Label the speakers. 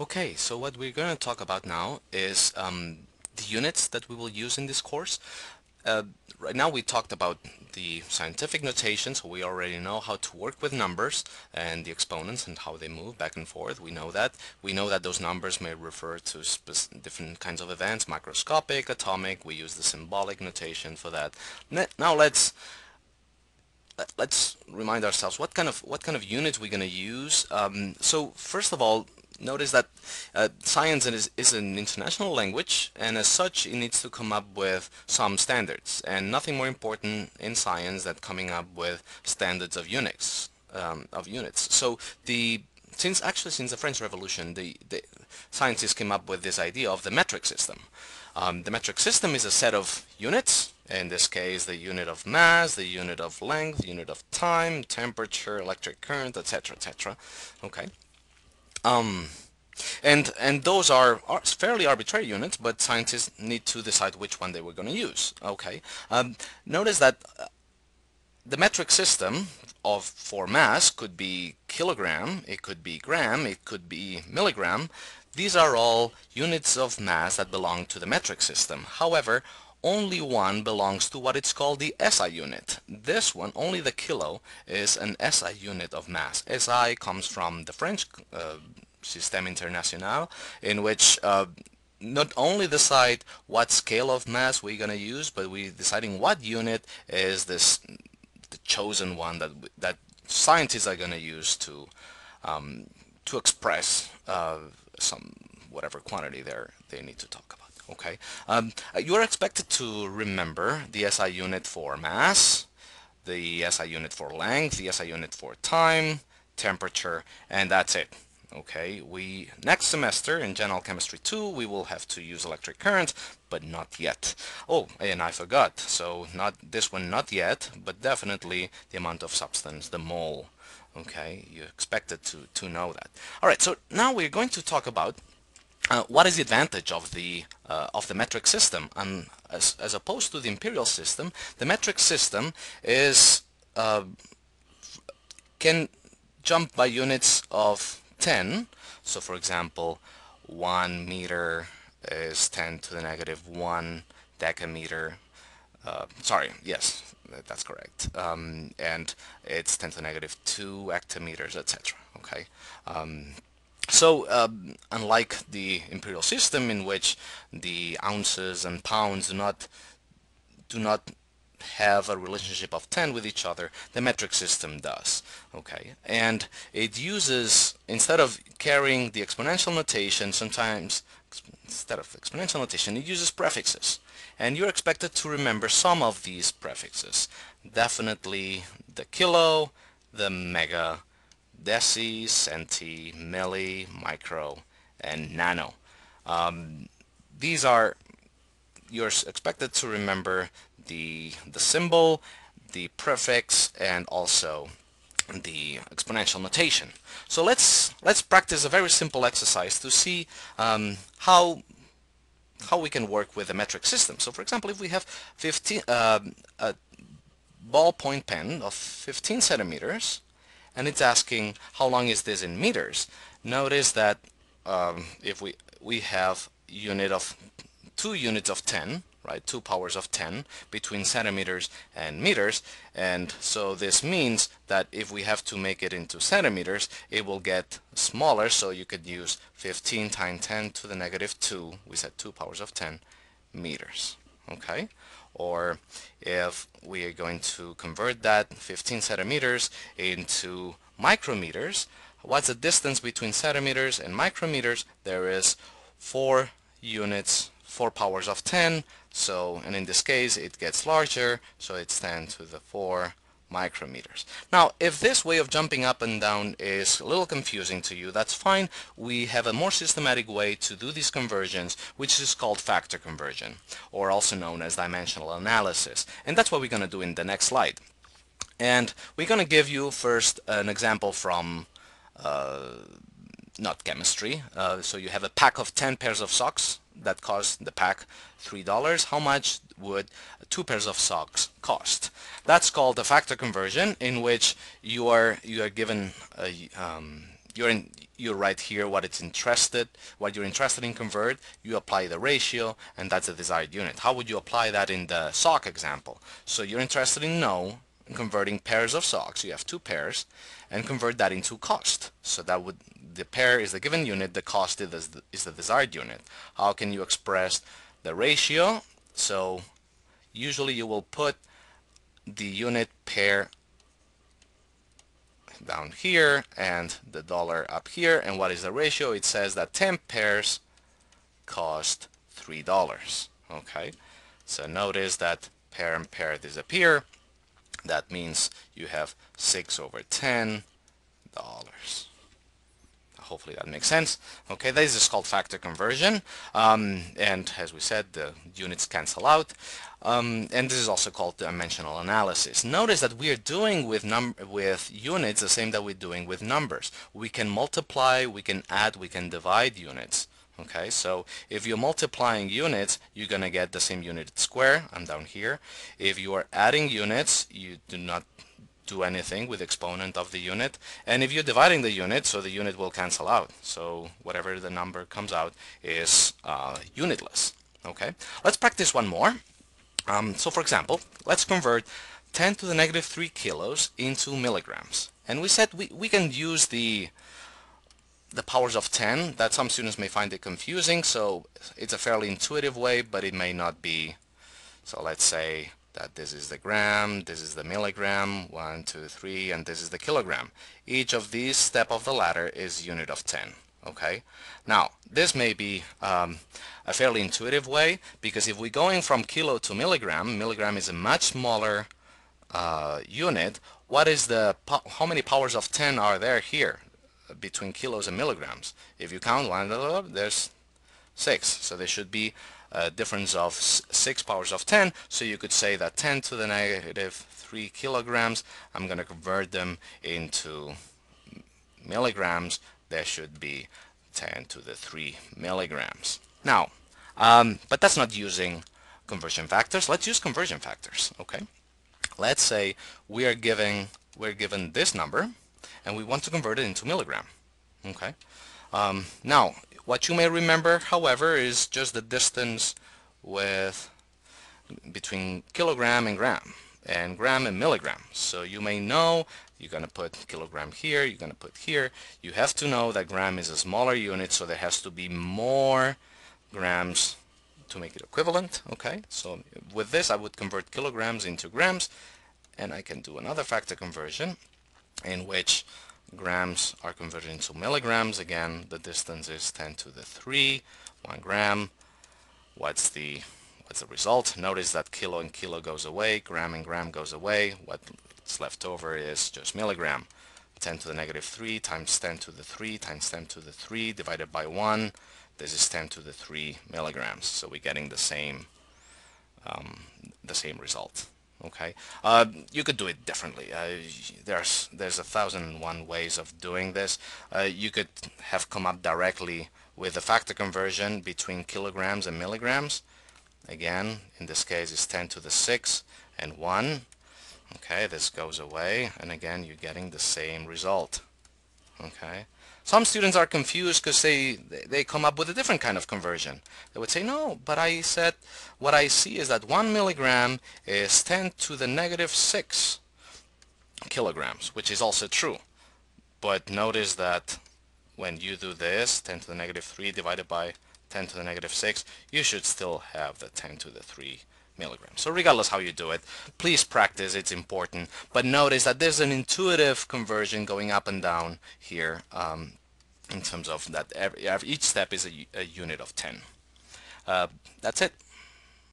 Speaker 1: Okay, so what we're going to talk about now is um, the units that we will use in this course. Uh, right now we talked about the scientific notation, so we already know how to work with numbers and the exponents and how they move back and forth. We know that. We know that those numbers may refer to different kinds of events, microscopic, atomic. We use the symbolic notation for that. Now let's let's remind ourselves what kind of what kind of units we're going to use. Um, so first of all, notice that uh, science is, is an international language and as such it needs to come up with some standards and nothing more important in science than coming up with standards of units um, of units so the since actually since the French Revolution the, the scientists came up with this idea of the metric system um, the metric system is a set of units in this case the unit of mass, the unit of length, unit of time, temperature, electric current, etc. etc. Okay. Um, and and those are, are, fairly arbitrary units, but scientists need to decide which one they were going to use. Okay. Um, notice that uh, the metric system of for mass could be kilogram, it could be gram, it could be milligram. These are all units of mass that belong to the metric system. However, only one belongs to what it's called the SI unit. This one, only the kilo, is an SI unit of mass. SI comes from the French uh, International, in which uh, not only decide what scale of mass we're going to use, but we're deciding what unit is this the chosen one that that scientists are going to use to um, to express uh, some whatever quantity they they need to talk about okay. Um, you are expected to remember the SI unit for mass the SI unit for length the SI unit for time temperature and that's it. Okay. We next semester in general chemistry 2 we will have to use electric current but not yet. Oh and I forgot. So not this one not yet but definitely the amount of substance the mole. Okay. You expected to to know that. Alright so now we're going to talk about uh, what is the advantage of the uh, of the metric system? And as, as opposed to the imperial system the metric system is uh, can jump by units of 10 so for example 1 meter is 10 to the negative 1 decameter uh, sorry yes that's correct. Um, and it's 10 to the negative 2 hectometers etc okay? Um, so um, unlike the imperial system in which the ounces and pounds do not do not have a relationship of 10 with each other, the metric system does. Okay, and it uses, instead of carrying the exponential notation, sometimes, instead of exponential notation, it uses prefixes. And you're expected to remember some of these prefixes. Definitely the kilo, the mega, deci, centi, milli, micro, and nano. Um, these are, you're expected to remember the, the symbol, the prefix, and also the exponential notation. So let's let's practice a very simple exercise to see um, how how we can work with a metric system. So for example, if we have 15 uh, a ballpoint pen of 15 centimeters and it's asking how long is this in meters? Notice that um, if we we have unit of two units of 10 right two powers of 10 between centimeters and meters. And so this means that if we have to make it into centimeters it will get smaller. So you could use 15 times 10 to the negative 2 we said two powers of 10 meters okay or if we are going to convert that 15 centimeters into micrometers, what's the distance between centimeters and micrometers? There is 4 units, 4 powers of 10, so, and in this case it gets larger, so it's 10 to the 4 micrometers. Now, if this way of jumping up and down is a little confusing to you, that's fine. We have a more systematic way to do these conversions, which is called factor conversion, or also known as dimensional analysis. And that's what we're going to do in the next slide. And we're going to give you first an example from uh, not chemistry. Uh, so you have a pack of 10 pairs of socks that cost the pack $3. How much would two pairs of socks cost? That's called a factor conversion in which you are you are given a, um, you're in you write here what it's interested, what you're interested in convert, you apply the ratio, and that's the desired unit. How would you apply that in the sock example? So you're interested in no, converting pairs of socks, you have two pairs, and convert that into cost. So that would, the pair is the given unit, the cost is the, is the desired unit. How can you express the ratio? So usually you will put the unit pair down here and the dollar up here. And what is the ratio? It says that 10 pairs cost three dollars. Okay? So notice that pair and pair disappear. That means you have 6 over 10 dollars hopefully that makes sense. Okay this is called factor conversion um, and as we said the units cancel out. Um, and this is also called dimensional analysis. Notice that we are doing with num with units the same that we're doing with numbers. We can multiply we can add we can divide units. Okay so if you're multiplying units you're gonna get the same unit square. I'm down here. If you are adding units you do not do anything with exponent of the unit. And if you're dividing the unit so the unit will cancel out. So whatever the number comes out is uh, unitless. Okay? Let's practice one more. Um, so for example let's convert 10 to the negative 3 kilos into milligrams. And we said we, we can use the the powers of 10 that some students may find it confusing. So it's a fairly intuitive way but it may not be. So let's say that this is the gram, this is the milligram, one, two, three, and this is the kilogram. Each of these step of the ladder is unit of 10. Okay. Now, this may be um, a fairly intuitive way because if we're going from kilo to milligram, milligram is a much smaller uh, unit. What is the how many powers of 10 are there here between kilos and milligrams? If you count one, there's six. So there should be a difference of 6 powers of 10 so you could say that 10 to the negative 3 kilograms I'm going to convert them into milligrams. There should be 10 to the 3 milligrams. Now um, but that's not using conversion factors. Let's use conversion factors okay? Let's say we are giving we're given this number and we want to convert it into milligram okay? Um, now what you may remember, however, is just the distance with between kilogram and gram and gram and milligram. So you may know you're going to put kilogram here, you're going to put here. You have to know that gram is a smaller unit, so there has to be more grams to make it equivalent. Okay, so with this I would convert kilograms into grams and I can do another factor conversion in which grams are converted into milligrams. Again, the distance is 10 to the 3, 1 gram. What's the what's the result? Notice that kilo and kilo goes away, gram and gram goes away. What's left over is just milligram. 10 to the negative 3 times 10 to the 3 times 10 to the 3 divided by 1. This is 10 to the 3 milligrams. So we're getting the same um, the same result okay. Uh, you could do it differently. Uh, there's there's a thousand and one ways of doing this. Uh, you could have come up directly with the factor conversion between kilograms and milligrams. Again in this case it's 10 to the 6 and 1 okay this goes away and again you're getting the same result. Okay some students are confused because they, they come up with a different kind of conversion. They would say, no, but I said, what I see is that 1 milligram is 10 to the negative 6 kilograms, which is also true. But notice that when you do this, 10 to the negative 3 divided by 10 to the negative 6, you should still have the 10 to the 3 milligrams. So regardless how you do it, please practice, it's important. But notice that there's an intuitive conversion going up and down here um, in terms of that every, each step is a, a unit of 10. Uh, that's it.